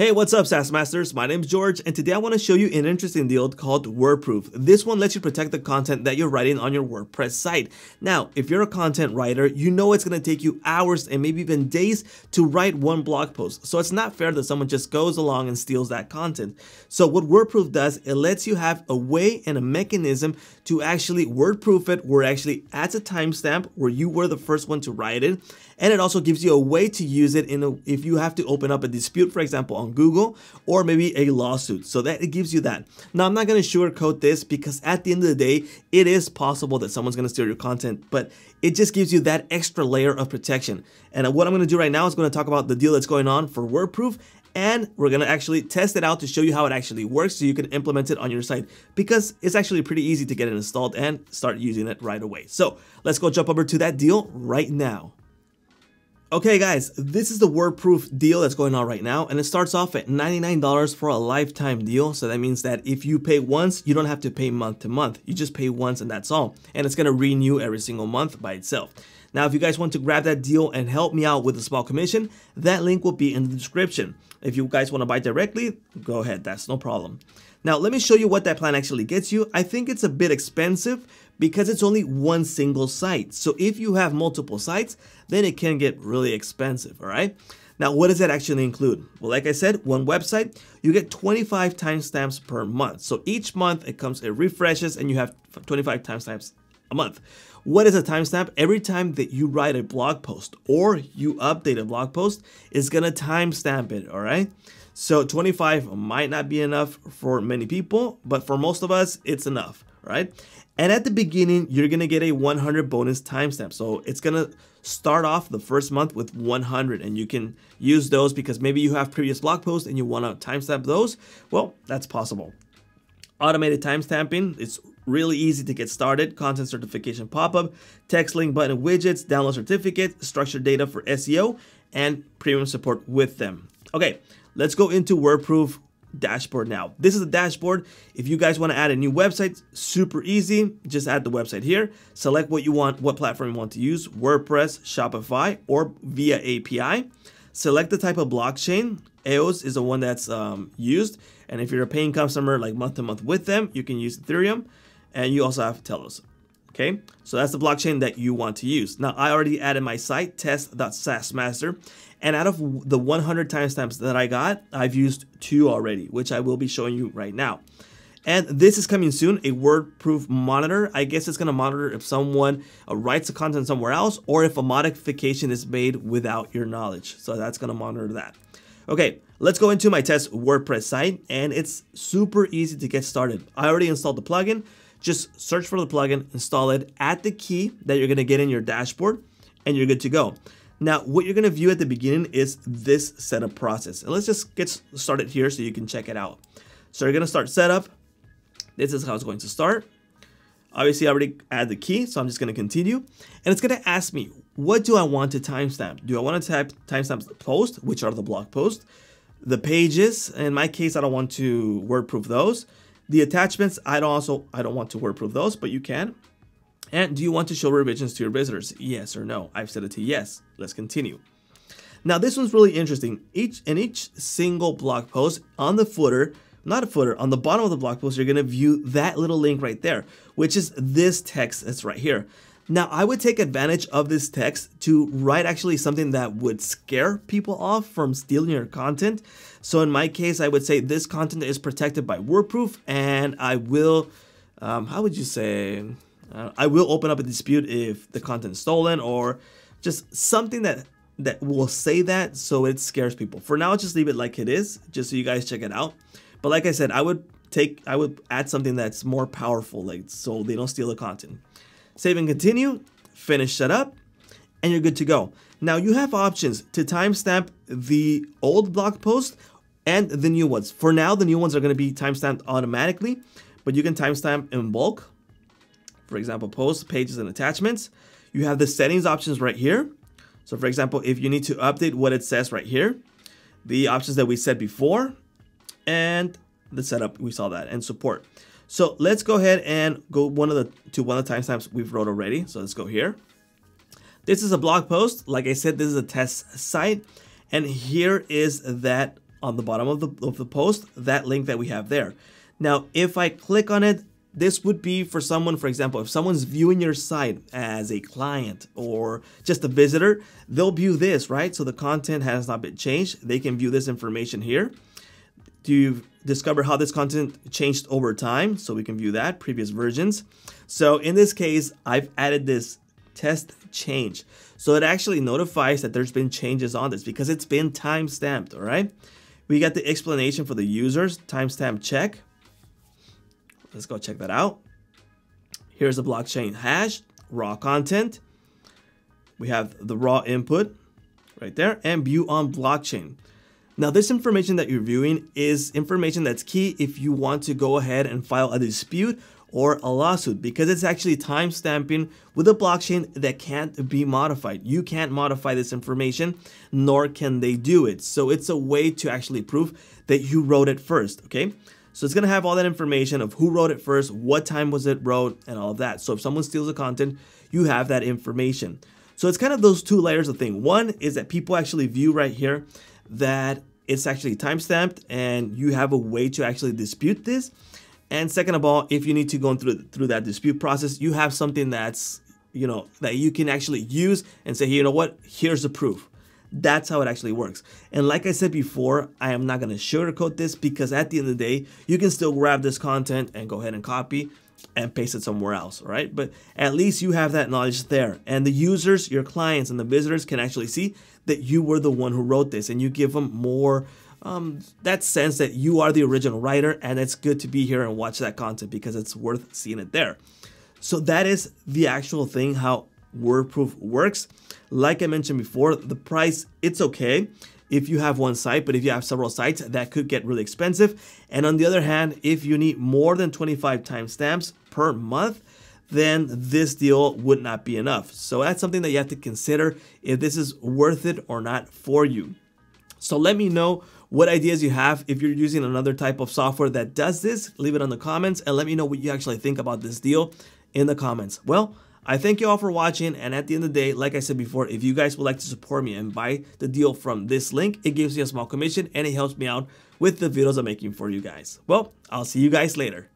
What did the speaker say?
Hey, what's up, SaaS Masters? My name is George, and today I want to show you an interesting deal called WordProof. This one lets you protect the content that you're writing on your WordPress site. Now, if you're a content writer, you know it's going to take you hours and maybe even days to write one blog post. So it's not fair that someone just goes along and steals that content. So what WordProof does, it lets you have a way and a mechanism to actually WordProof it, where it actually adds a timestamp where you were the first one to write it. And it also gives you a way to use it in a, if you have to open up a dispute, for example, on Google or maybe a lawsuit. So that it gives you that. Now, I'm not going to sugarcoat this because at the end of the day, it is possible that someone's going to steal your content, but it just gives you that extra layer of protection. And what I'm going to do right now is going to talk about the deal that's going on for WordProof and we're going to actually test it out to show you how it actually works so you can implement it on your site because it's actually pretty easy to get it installed and start using it right away. So let's go jump over to that deal right now. Okay guys, this is the WordProof deal that's going on right now and it starts off at $99 for a lifetime deal. So that means that if you pay once, you don't have to pay month to month. You just pay once and that's all. And it's gonna renew every single month by itself. Now, if you guys want to grab that deal and help me out with a small commission, that link will be in the description. If you guys want to buy directly, go ahead, that's no problem. Now, let me show you what that plan actually gets you. I think it's a bit expensive, because it's only one single site. So if you have multiple sites, then it can get really expensive, all right? Now, what does that actually include? Well, like I said, one website, you get 25 timestamps per month. So each month it comes, it refreshes and you have 25 timestamps a month. What is a timestamp? Every time that you write a blog post or you update a blog post, it's gonna timestamp it, all right? So 25 might not be enough for many people, but for most of us, it's enough, right? And at the beginning, you're gonna get a 100 bonus timestamp. So it's gonna start off the first month with 100 and you can use those because maybe you have previous blog posts and you wanna timestamp those. Well, that's possible. Automated timestamping, it's really easy to get started. Content certification pop-up, text link button widgets, download certificate, structured data for SEO, and premium support with them. Okay, let's go into WordProof dashboard now. This is the dashboard. If you guys want to add a new website, super easy. Just add the website here. Select what you want, what platform you want to use, WordPress, Shopify, or via API. Select the type of blockchain. EOS is the one that's um, used. And if you're a paying customer like month to month with them, you can use Ethereum. And you also have Telos. Okay, so that's the blockchain that you want to use. Now, I already added my site, test.saasmaster, and out of the 100 timestamps that I got, I've used two already, which I will be showing you right now. And this is coming soon, a WordProof monitor. I guess it's going to monitor if someone uh, writes the content somewhere else or if a modification is made without your knowledge. So that's going to monitor that. Okay, let's go into my test WordPress site and it's super easy to get started. I already installed the plugin. Just search for the plugin, install it, add the key that you're to get in your dashboard and you're good to go. Now, what you're gonna view at the beginning is this setup process. And let's just get started here so you can check it out. So you're gonna start setup. This is how it's going to start. Obviously, I already add the key, so I'm just gonna continue. And it's gonna ask me, what do I want to timestamp? Do I want to type timestamp the post, which are the blog posts, the pages, in my case, I don't want to wordproof those. The attachments, I don't also, I don't want to wordproof those, but you can. And do you want to show revisions to your visitors? Yes or no? I've set it to yes. Let's continue. Now this one's really interesting. Each in each single blog post on the footer, not a footer, on the bottom of the blog post, you're gonna view that little link right there, which is this text that's right here. Now I would take advantage of this text to write actually something that would scare people off from stealing your content. So in my case, I would say this content is protected by WordProof and I will, um, how would you say, uh, I will open up a dispute if the content is stolen or just something that that will say that so it scares people. For now, just leave it like it is, just so you guys check it out. But like I said, I would take, I would add something that's more powerful, like so they don't steal the content. Save and continue, finish setup, and you're good to go. Now you have options to timestamp the old blog post and the new ones. For now, the new ones are going to be timestamped automatically, but you can timestamp in bulk for example, posts, pages, and attachments. You have the settings options right here. So for example, if you need to update what it says right here, the options that we said before, and the setup, we saw that, and support. So let's go ahead and go one of the to one of the timestamps we've wrote already. So let's go here. This is a blog post. Like I said, this is a test site. And here is that on the bottom of the, of the post, that link that we have there. Now, if I click on it, this would be for someone, for example, if someone's viewing your site as a client or just a visitor, they'll view this, right? So the content has not been changed. They can view this information here. Do you discover how this content changed over time? So we can view that, previous versions. So in this case, I've added this test change. So it actually notifies that there's been changes on this because it's been time stamped, all right? We got the explanation for the users, timestamp check. Let's go check that out. Here's the blockchain hash, raw content. We have the raw input right there and view on blockchain. Now this information that you're viewing is information that's key if you want to go ahead and file a dispute or a lawsuit because it's actually time stamping with a blockchain that can't be modified. You can't modify this information, nor can they do it. So it's a way to actually prove that you wrote it first, okay? So it's gonna have all that information of who wrote it first, what time was it wrote, and all of that. So if someone steals the content, you have that information. So it's kind of those two layers of thing. One is that people actually view right here that it's actually timestamped and you have a way to actually dispute this. And second of all, if you need to go through through that dispute process, you have something that's you know that you can actually use and say, hey, you know what, here's the proof. That's how it actually works. And like I said before, I am not going to sugarcoat this because at the end of the day, you can still grab this content and go ahead and copy and paste it somewhere else, right? But at least you have that knowledge there. And the users, your clients, and the visitors can actually see that you were the one who wrote this and you give them more um, that sense that you are the original writer and it's good to be here and watch that content because it's worth seeing it there. So that is the actual thing how WordProof works. Like I mentioned before, the price, it's okay if you have one site, but if you have several sites, that could get really expensive. And on the other hand, if you need more than 25 timestamps per month, then this deal would not be enough. So that's something that you have to consider if this is worth it or not for you. So let me know what ideas you have. If you're using another type of software that does this, leave it in the comments and let me know what you actually think about this deal in the comments. Well, I thank you all for watching and at the end of the day, like I said before, if you guys would like to support me and buy the deal from this link, it gives me a small commission and it helps me out with the videos I'm making for you guys. Well, I'll see you guys later.